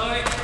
はい。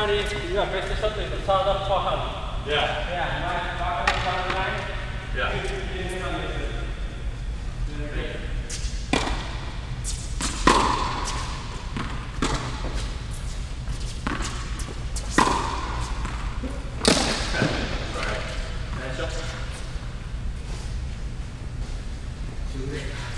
yukarıya çıktı. Yeah. Yeah. Yeah. Sorry. Nice shot. Too late.